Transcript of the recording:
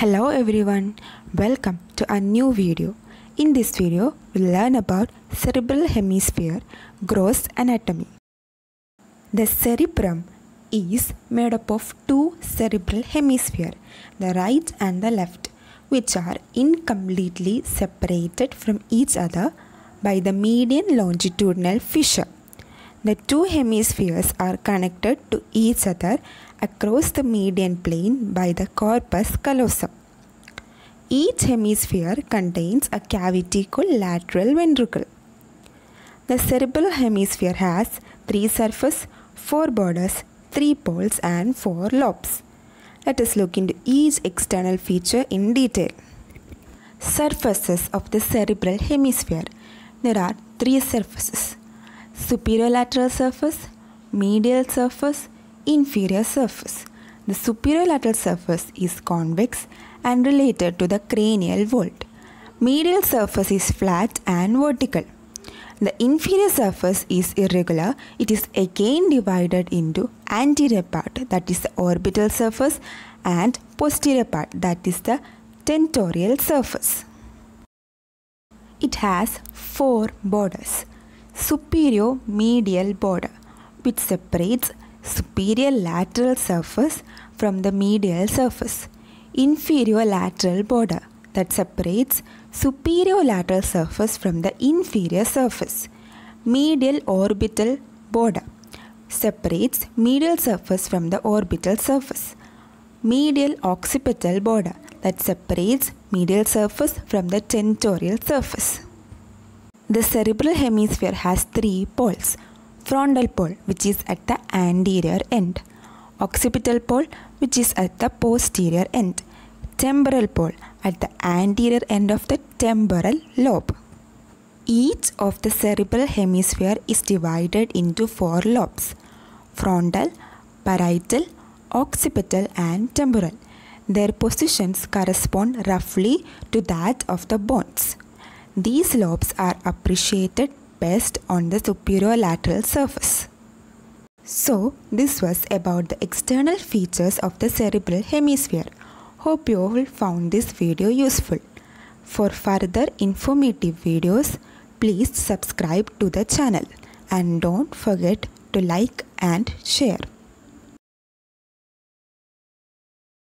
Hello everyone, welcome to a new video. In this video, we'll learn about cerebral hemisphere gross anatomy. The cerebrum is made up of two cerebral hemisphere, the right and the left, which are incompletely separated from each other by the median longitudinal fissure. The two hemispheres are connected to each other across the median plane by the corpus callosum. Each hemisphere contains a cavity called lateral ventricle. The cerebral hemisphere has three surfaces, four borders, three poles and four lobes. Let us look into each external feature in detail. Surfaces of the cerebral hemisphere. There are three surfaces superior lateral surface, medial surface, inferior surface. The superior lateral surface is convex and related to the cranial vault. Medial surface is flat and vertical. The inferior surface is irregular. It is again divided into anterior part that is the orbital surface and posterior part that is the tentorial surface. It has four borders superior medial border which separates superior lateral surface from the medial surface. Inferior lateral border that separates superior lateral surface from the inferior surface. Medial orbital border separates medial surface from the orbital surface. Medial occipital border that separates medial surface from the tentorial surface the cerebral hemisphere has three poles. Frontal pole, which is at the anterior end. Occipital pole, which is at the posterior end. Temporal pole, at the anterior end of the temporal lobe. Each of the cerebral hemisphere is divided into four lobes. Frontal, parietal, occipital and temporal. Their positions correspond roughly to that of the bones. These lobes are appreciated best on the superior lateral surface. So, this was about the external features of the cerebral hemisphere. Hope you all found this video useful. For further informative videos, please subscribe to the channel and don't forget to like and share.